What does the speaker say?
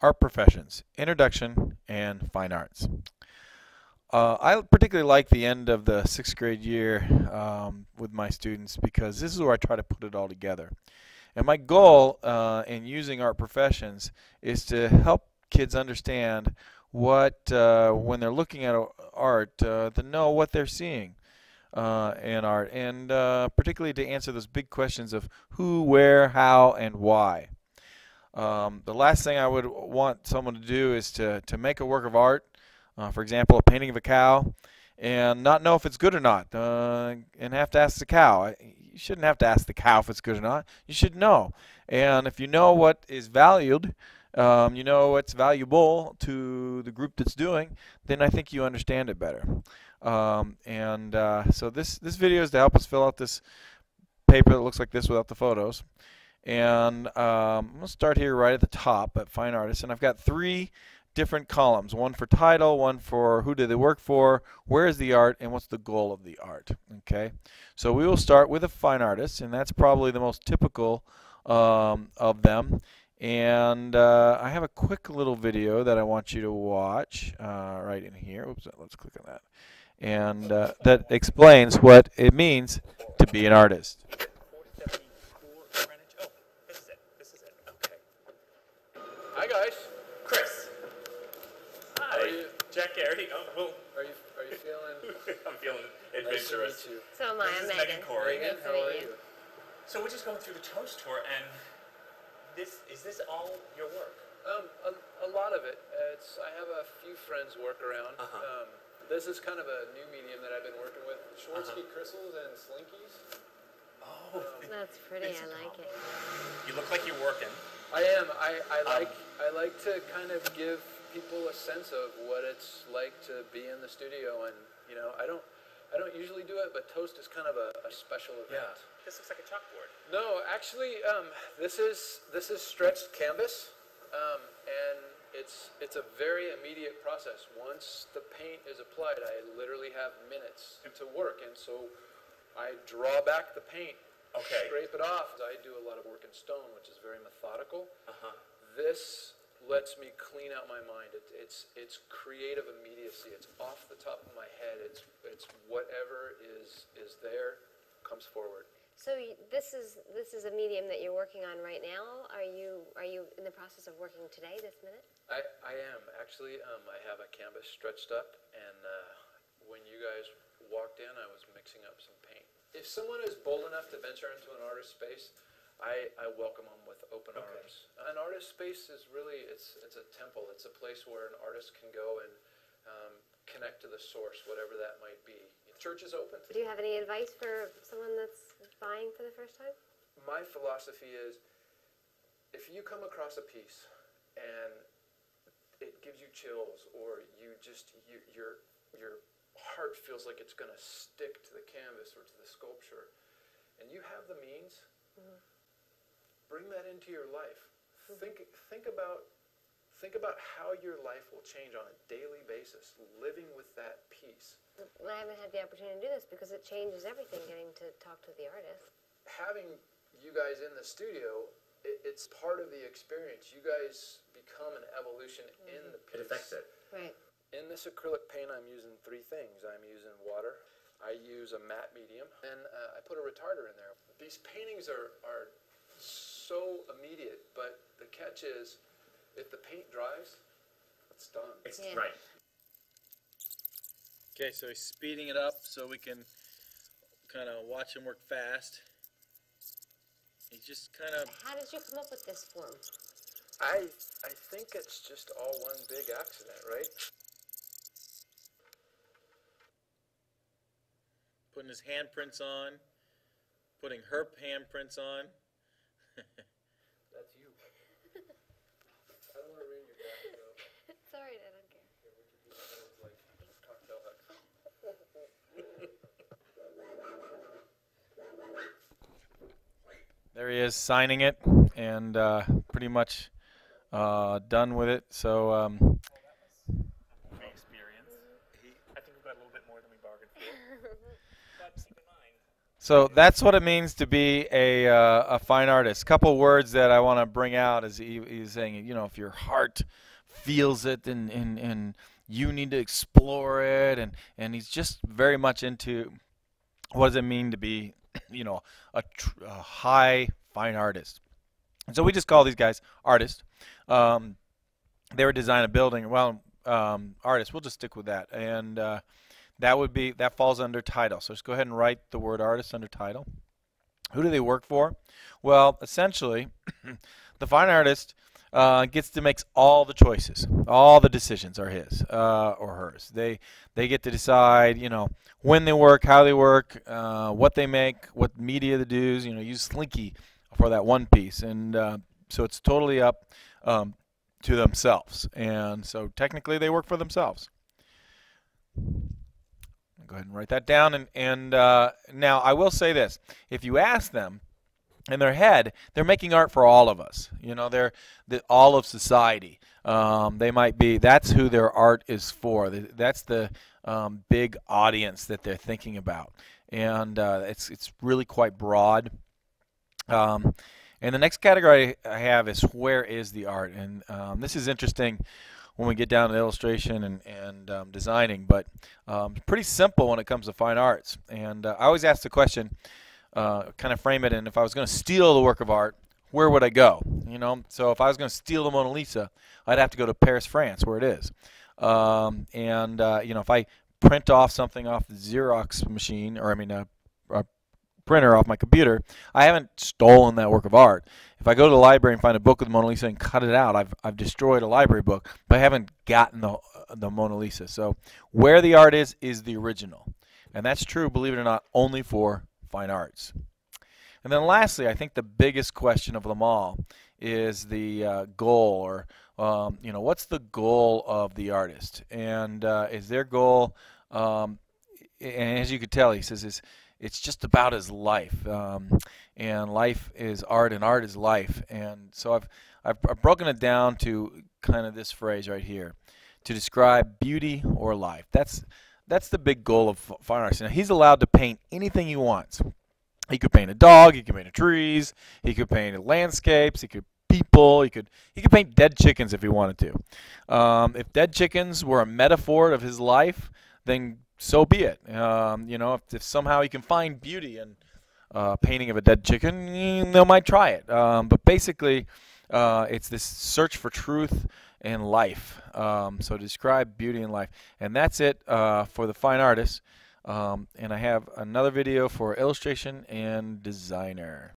art professions, introduction and fine arts. Uh, I particularly like the end of the sixth grade year um, with my students because this is where I try to put it all together. And my goal uh, in using art professions is to help kids understand what, uh, when they're looking at art, uh, to know what they're seeing uh, in art, and uh, particularly to answer those big questions of who, where, how, and why. Um, the last thing I would want someone to do is to, to make a work of art, uh, for example, a painting of a cow, and not know if it's good or not, uh, and have to ask the cow. You shouldn't have to ask the cow if it's good or not. You should know. And if you know what is valued, um, you know what's valuable to the group that's doing, then I think you understand it better. Um, and uh, so this, this video is to help us fill out this paper that looks like this without the photos. And um, I'm going to start here right at the top at Fine Artists. And I've got three different columns, one for title, one for who did they work for, where is the art, and what's the goal of the art. Okay, So we will start with a Fine Artist, and that's probably the most typical um, of them. And uh, I have a quick little video that I want you to watch uh, right in here. Oops, let's click on that. And uh, that explains what it means to be an artist. Hi guys. Chris. Hi. Are you, Jack Garrity. Oh, are you are you feeling I'm feeling adventurous. nice to meet you? So am I. This I'm is Megan. Megan Corey. Megan, Nice to how meet are you. you? So we're just going through the toast tour, and this is this all your work? Um, a, a lot of it. It's I have a few friends work around. Uh-huh. Um, this is kind of a new medium that I've been working with. Swarovski crystals and slinkies. Oh, That's pretty. I like it. you look like you're working. I am. I, I Um, like I like to kind of give people a sense of what it's like to be in the studio, and you know I don't I don't usually do it, but Toast is kind of a, a special event. This looks like a chalkboard. No, actually, um, this is this is stretched canvas, um, and it's it's a very immediate process. Once the paint is applied, I literally have minutes to work, and so I draw back the paint, Okay. scrape it off. I do a lot of work in stone, which is very methodical. Uh huh. This lets me clean out my mind. It, it's it's creative immediacy. It's off the top of my head. It's it's whatever is is there comes forward. So y- this is this is a medium that you're working on right now. Are you are you in the process of working today, this minute? I, I am actually. Um, I have a canvas stretched up, and uh, when you guys walked in, I was mixing up some paint. If someone is bold enough to venture into an artist space, I, I welcome them with open Okay. arms. An artist space is really it's it's a temple. It's a place where an artist can go and um, connect to the source, whatever that might be. Church is open. Do you have any advice for someone that's buying for the first time? my philosophy is if you come across a piece and it gives you chills or you just you, your your heart feels like it's going to stick to the canvas or to the sculpture and you have the means mm-hmm. bring that into your life mm-hmm. think think about think about how your life will change on a daily basis living with that piece I haven't had the opportunity to do this because it changes everything getting to talk to the artist. having you guys in the studio, it, it's part of the experience. You guys become an evolution in mm-hmm. the piece. It affects it. Right. In this acrylic paint, I'm using three things. I'm using water, I use a matte medium, and uh, I put a retarder in there. These paintings are, are so immediate, but the catch is if the paint dries, it's done. It's Yeah. right. Okay, so he's speeding it up so we can kind of watch him work fast. He's just kind of How did you come up with this form? I, I think it's just all one big accident, right? Putting his handprints on, putting her handprints on. That's you. I don't want to ruin your graphic though. It's all right. I don't care. like cocktail hugs. There he is signing it and uh, pretty much uh, done with it. So um, My experience. I think we got a little bit more than we bargained for. But keep in mind, So that's what it means to be a, uh, a fine artist. Couple words that I want to bring out is he, he's saying, you know, if your heart feels it and, and, and you need to explore it, and, and he's just very much into what does it mean to be, you know, a, a high fine artist. And so we just call these guys artists. Um, they were designing a building. Well, um, artists. We'll just stick with that, and uh, that would be that falls under title. So just go ahead and write the word artist under title. Who do they work for? Well, essentially, the fine artist uh, gets to make all the choices. All the decisions are his uh, or hers. They they get to decide, you know, when they work, how they work, uh, what they make, what media they do. You know, use Slinky for that one piece, and uh, so it's totally up um, to themselves. And so technically, they work for themselves. Go ahead and write that down. And and uh, now I will say this: if you ask them in their head, they're making art for all of us. You know, they're the, all of society. Um, they might be. That's who their art is for. That's the um, big audience that they're thinking about, and uh, it's it's really quite broad. Um, and the next category I have is where is the art, and um, this is interesting when we get down to illustration and, and um, designing, but um, pretty simple when it comes to fine arts. And uh, I always ask the question, uh, kind of frame it in, if I was going to steal the work of art, where would I go? You know, so if I was going to steal the Mona Lisa, I'd have to go to Paris, France, where it is. Um, and uh, you know, if I print off something off the Xerox machine, or I mean, a printer off my computer, I haven't stolen that work of art. If I go to the library and find a book with the Mona Lisa and cut it out, I've, I've destroyed a library book, but I haven't gotten the, the Mona Lisa. So where the art is, is the original. And that's true, believe it or not, only for fine arts. And then lastly, I think the biggest question of them all is the uh, goal or um, you know what's the goal of the artist and uh, is their goal um, and as you could tell he says is it's just about his life. Um, and life is art, and art is life. And so I've, I've, I've broken it down to kind of this phrase right here to describe beauty or life. That's, that's the big goal of fine arts. Now, he's allowed to paint anything he wants. He could paint a dog, he could paint trees, he could paint landscapes, he could people. He could he could paint dead chickens if he wanted to. Um, if dead chickens were a metaphor of his life, then so be it. Um, you know, if, if, somehow you can find beauty in uh, painting of a dead chicken, mm, they might try it. Um, but basically, uh, it's this search for truth in life. Um, so describe beauty in life, and that's it uh, for the fine artist. Um, and I have another video for illustration and designer.